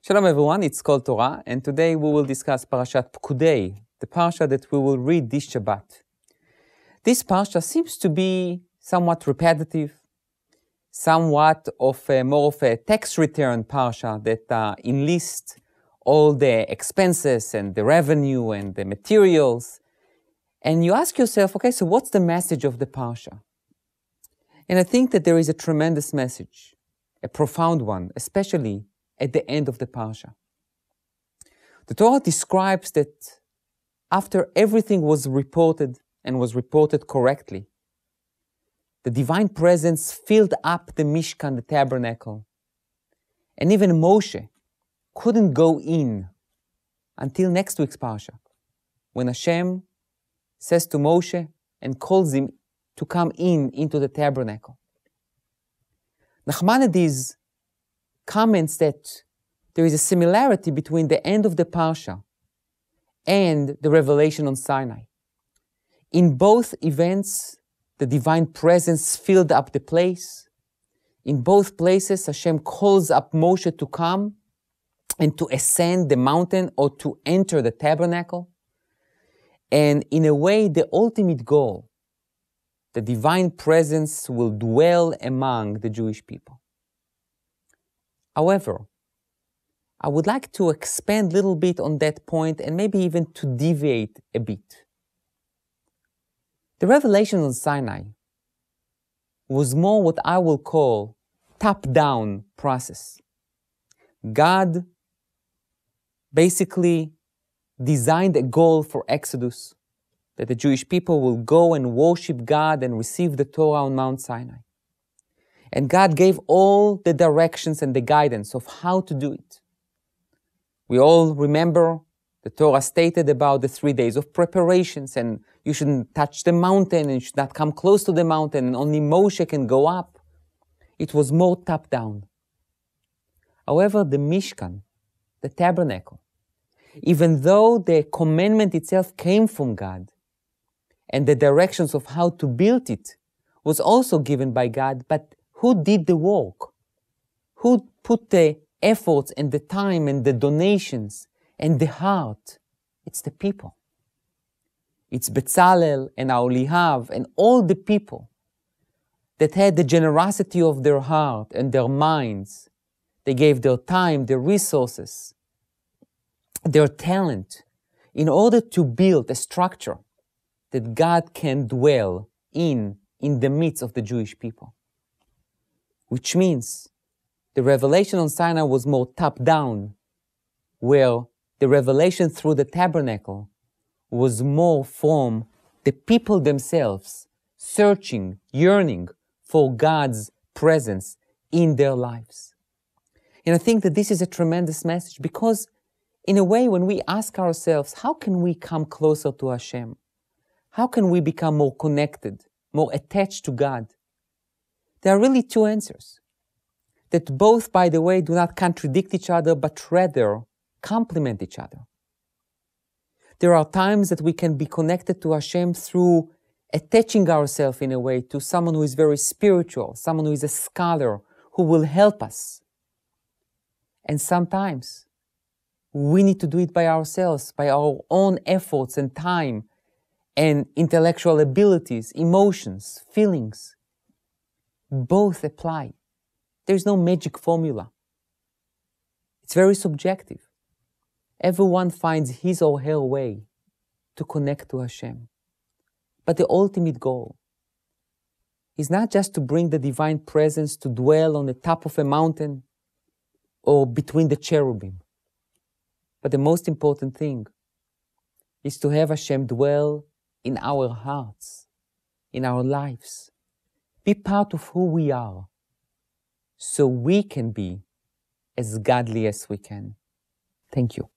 Shalom everyone, it's Kol Torah, and today we will discuss Parashat Pkudei, the parsha that we will read this Shabbat. This parsha seems to be somewhat repetitive, somewhat of a, more of a tax return parsha that uh, enlists all the expenses and the revenue and the materials. And you ask yourself, okay, so what's the message of the parsha? And I think that there is a tremendous message, a profound one, especially at the end of the parsha. The Torah describes that after everything was reported and was reported correctly, the divine presence filled up the Mishkan, the tabernacle. And even Moshe couldn't go in until next week's parsha, when Hashem says to Moshe and calls him to come in into the tabernacle. Nachmanides comments that there is a similarity between the end of the Parsha and the revelation on Sinai. In both events, the divine presence filled up the place. In both places, Hashem calls up Moshe to come and to ascend the mountain or to enter the tabernacle. And in a way, the ultimate goal, the divine presence will dwell among the Jewish people. However, I would like to expand a little bit on that point and maybe even to deviate a bit. The revelation on Sinai was more what I will call top-down process. God basically designed a goal for Exodus that the Jewish people will go and worship God and receive the Torah on Mount Sinai. And God gave all the directions and the guidance of how to do it. We all remember the Torah stated about the three days of preparations and you shouldn't touch the mountain and you should not come close to the mountain and only Moshe can go up. It was more top down. However, the Mishkan, the tabernacle, even though the commandment itself came from God and the directions of how to build it was also given by God, but who did the work? Who put the efforts and the time and the donations and the heart? It's the people. It's Betzalel and Aholiab and all the people that had the generosity of their heart and their minds. They gave their time, their resources, their talent in order to build a structure that God can dwell in in the midst of the Jewish people which means the revelation on Sinai was more top down, where the revelation through the tabernacle was more from the people themselves searching, yearning for God's presence in their lives. And I think that this is a tremendous message because in a way, when we ask ourselves, how can we come closer to Hashem? How can we become more connected, more attached to God? There are really two answers that both, by the way, do not contradict each other, but rather complement each other. There are times that we can be connected to Hashem through attaching ourselves in a way to someone who is very spiritual, someone who is a scholar, who will help us. And sometimes we need to do it by ourselves, by our own efforts and time and intellectual abilities, emotions, feelings both apply. There's no magic formula. It's very subjective. Everyone finds his or her way to connect to Hashem. But the ultimate goal is not just to bring the divine presence to dwell on the top of a mountain or between the cherubim. But the most important thing is to have Hashem dwell in our hearts, in our lives, be part of who we are so we can be as godly as we can. Thank you.